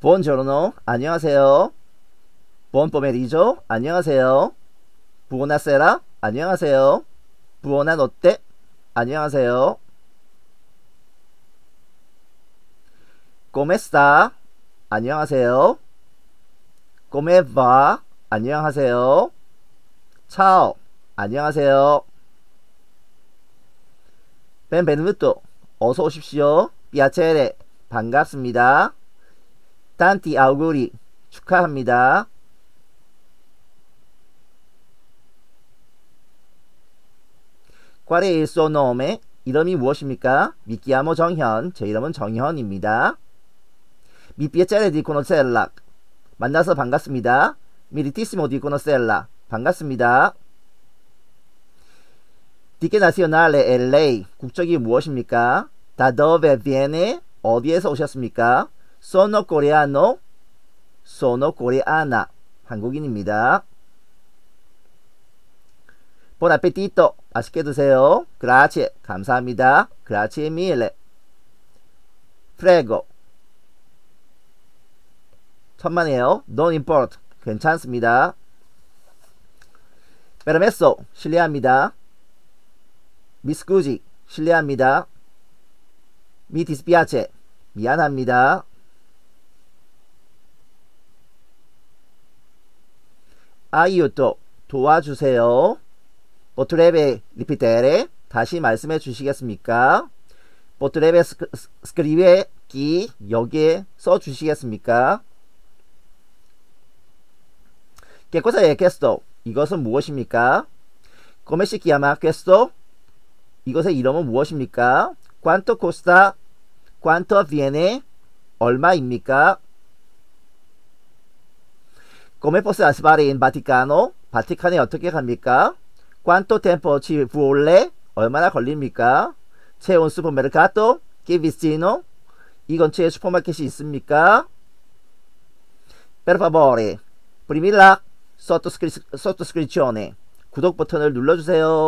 부온저로노 안녕하세요. 부온 포메리조 안녕하세요. 부오나세라 안녕하세요. 노떼 안녕하세요. 꼬메스타 안녕하세요. 꼬메바 안녕하세요. 차오 안녕하세요. 벤베누토 어서 오십시오. 피아체레 반갑습니다. 단티 아우구리 축하합니다. Suo nome? 이름이 무엇입니까? Chiamo 정현. 제 이름은 정현입니다. Piacere di conoscerla. 만나서 반갑습니다. Ritissimo di conoscerla. 반갑습니다. Nazionale è lei? 국적이 무엇입니까? Viene? 어디에서 오셨습니까? Sono coreano. Sono coreana. 한국인입니다. Buon appetito. 맛있게 드세요. Grazie. 감사합니다. Grazie mille. Prego. 천만에요. Don't import. 괜찮습니다. Permesso. 실례합니다. Scusi. 실례합니다. Dispiace. 미안합니다. 아이유도 도와주세요. Potrebbe ripetere? 다시 말씀해 주시겠습니까? Scrivere qui 여기에 써 주시겠습니까? È questo? 이것은 무엇입니까? Chiama questo? 이것의 이름은 무엇입니까? Quanto viene? 얼마입니까? Come posso arrivare in Vaticano? 바티칸에 어떻게 갑니까? Quanto tempo ci vuole? 얼마나 걸립니까? C'è un supermercato? Che vicino? 이 근처에 슈퍼마켓이 있습니까? Per favore, primi la sottoscrizione. 구독 버튼을 눌러주세요.